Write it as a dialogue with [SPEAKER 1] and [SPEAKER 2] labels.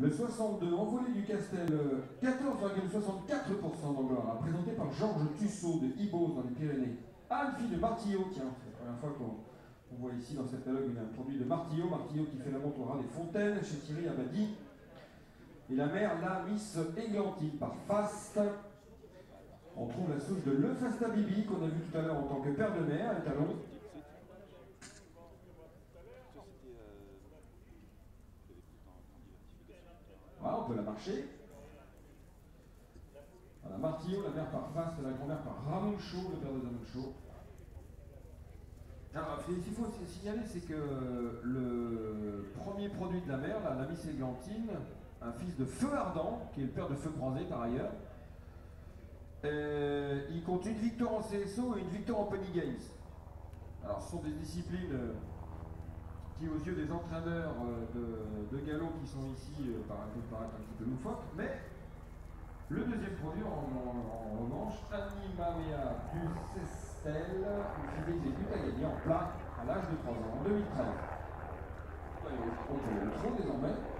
[SPEAKER 1] Le 62, envolé du Castel, 14,64% d'Angora, présenté par Georges Tussaud de Ibos dans les Pyrénées. Anne-Fille de Martillot, tiens, c'est la première fois qu'on voit ici dans cette catalogue un produit de Martillot, Martillot qui fait la montre au des fontaines chez Thierry Abadi. Et la mère, la Miss Églantine par Fast. On trouve la souche de Le Fasta Bibi qu'on a vu tout à l'heure en tant que père de mère, à talon. Voilà, on peut la marcher. Voilà, Martillot, la mère par Fast, la grand-mère par Ramon Chaud, le père de Ramon Chaud. Alors, ce qu'il faut signaler, c'est que le premier produit de la mère, la, Miss un fils de Feu Ardent, qui est le père de Feu Croisé par ailleurs, euh, il compte une victoire en CSO et une victoire en Pony Games. Alors, ce sont des disciplines euh, qui, aux yeux des entraîneurs euh, de, galop qui sont ici, par un peu paraître un petit peu loufoque, mais le deuxième produit, en, revanche, Animaria plus Estelle, une fille exécute a gagné en plat à l'âge de 3 ans, en 2013. On peut le désormais.